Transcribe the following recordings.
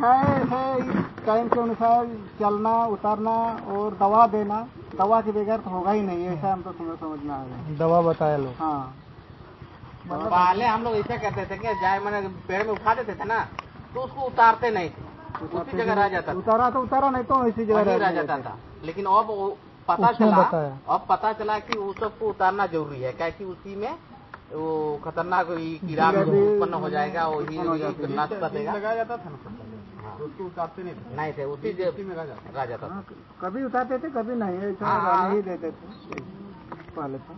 सिखाए है टाइम के अनुसार चलना उतरना और दवा देना दवा के बगैर तो होगा ही नहीं ऐसा हम तो समझ समझ में आ गया दवा बताया लोग। हाँ। पहले हम लोग ऐसा कहते थे कि जाए मैंने पेड़ में उठा देते थे ना तो उसको उतारते नहीं थे। उसी जगह रह जाता उतारा तो उतारा नहीं तो इसी जगह रह जाता था। लेकिन अब पता चला अब पता चला कि उस सबको उतारना ज़रूरी है क्या कि उसी में वो खतरनाक कीड़ा उत्पन्न हो जाएगा वही उत्पन्न हो नाश कर देगा। लगाया जाता था। तो उसको उतारते नहीं थे। नहीं थे उसी में रह जाता था। हाँ, कभी उतारते थे कभी नहीं ऐसा हाँ। ही। देते थे। पहले तो।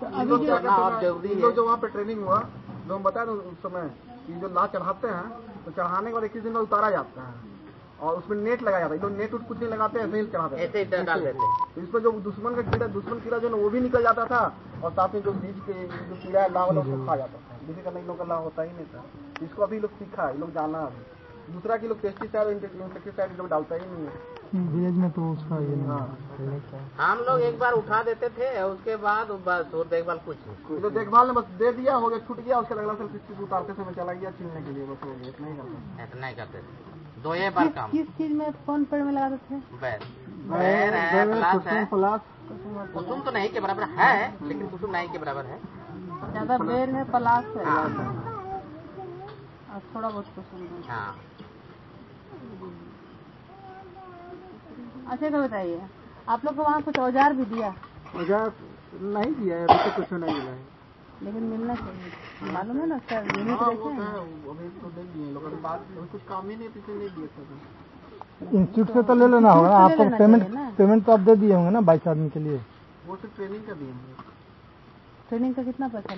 करना ज़रूरी है। जो वहाँ पे ट्रेनिंग हुआ जो हम बताए ना उस समय कि जो ला चढ़ाते हैं तो चढ़ाने के बाद इक्कीस दिन में उतारा जाता है। और उसमें नेट लगाया जाता है। लोग नेट उट कुछ नहीं लगाते ऐसे ही चढ़ाते ऐसे ही डाल देते तो इसमें जो दुश्मन का कीड़ा दुश्मन कीड़ा जो है ना वो भी निकल जाता था और साथ में जो बीज के जो कीड़ा है लाभ उसको खा जाता था। जिसे करना इन लोग का लाभ होता ही नहीं था। इसको अभी लोग सीखा है लोग जाना अभी दूसरा की लोग पेस्टिसाइड इंसेक्टिसाइड लोग डालता ही नहीं है। विलेज में तो उसका ये नहीं हाँ। हम लोग एक बार उठा देते थे उसके बाद बस और देखभाल कुछ नहीं। ये देखभाल ने बस दे दिया हो गया छूट गया उसके अगला साल किसी को उतारते समय चला गया छीनने के लिए बस हो गया इतना ही करता ऐसा नहीं करते थे। दो ये बार काम। किस चीज़ में कौन पेड़ में लगाते थे? बैर बैर है पलाश है कुसुम तो नहीं के बराबर है लेकिन कुसुम नहीं के बराबर है। ज़्यादा बेर है पलाश है। और थोड़ा बहुत कुसुम। है। अच्छा तो बताइए। आप लोग को वहाँ कुछ औज़ार भी दिया? औज़ार नहीं दिया है अभी तक कुछ नहीं मिला है। लेकिन मिलना चाहिए। मालूम है ना सर। यूनिट हाँ, तो हैं। है, अभी तो दे दिए लोग अभी बात कुछ काम ही नहीं पीछे नहीं दिए थे इंस्टीट्यूट से तो ले लेना होगा आपको पेमेंट पेमेंट तो आप दे दिए होंगे ना बाईस आदमी के लिए। वो सिर्फ़ ट्रेनिंग का दिए ट्रेनिंग का कितना पैसा